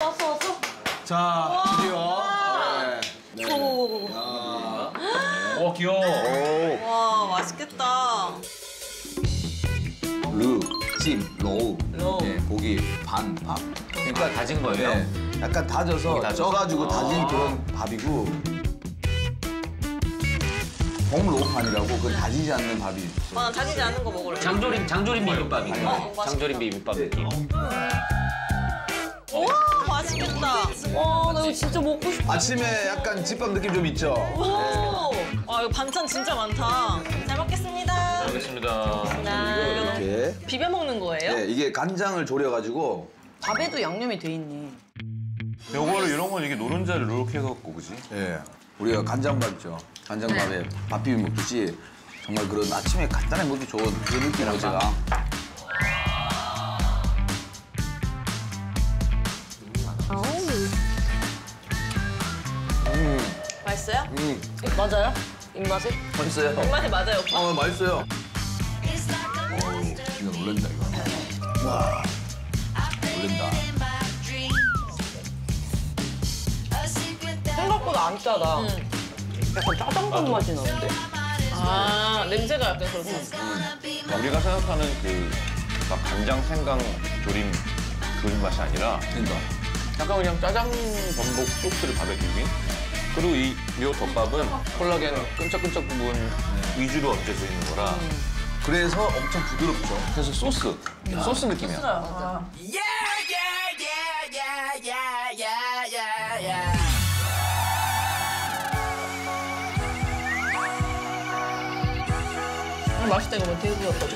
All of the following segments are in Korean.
왔어 왔어. 자, 드디어. 네. 네. 오. 야. 어 귀여워. 오. 와 맛있겠다. 루, 찜, 로우. 로우. 예, 고기 판 밥. 그러니까 다진 거예요? 네, 약간 다져서? 쪄가지고 다진 아. 그런 밥이고. 홍로우판이라고 그 다지지 않는 밥이 있어요. 아, 난 다지지 않은 거 먹을래. 장조림 장조림 비빔밥이. 아니, 아니. 장조림 비빔밥 느낌. 와 맛있겠다. 와 나 이거 진짜 먹고 싶어. 아침에 약간 집밥 느낌 좀 있죠? 오. 와 이거 반찬 진짜 많다. 잘 먹겠습니다. 알겠습니다. 나 이렇게. 비벼 먹는 거예요? 네, 이게 간장을 졸여가지고 밥에도 양념이 돼 있네. 요거를 이런 건 이게 노른자를 이렇게 해갖고 그지? 예, 우리가 간장밥 있죠. 간장밥에 밥 비벼 먹듯이 정말 그런 아침에 간단하게 먹기 좋은 그런 느낌으로 제가 맛있어요? 음, 맞아요? 입맛에? 맛있어요. 입맛에 맞아요 오빠? 어, 맛있어요. 어우, 이거 놀란다, 이거. 와, 놀란다. 생각보다 안 짜다. 약간 짜장면 맛이 나는데? 아 냄새가 약간 그렇다. 우리가 생각하는 그 막 간장 생강 조림 조림 맛이 아니라 그러니까. 약간 그냥 짜장 전복 소스를 밥에 비빈 그리고 이요 덮밥은 콜라겐 끈적끈적 부분 위주로 얹어져 있는 거라 그래서 엄청 부드럽죠. 그래서 소스 소스 느낌이야. 맛있다 이거 되게 부드럽다.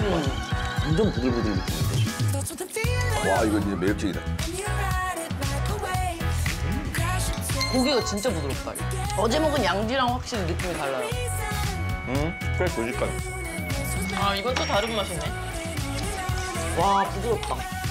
완전 부들부들 느낌인데. 와, 이거 진짜 매력적이다. 고기가 진짜 부드럽다. 어제 먹은 양지랑 확실히 느낌이 달라요. 음, 그래 조직감 있어. 아 이건 또 다른 맛이네. 와 부드럽다.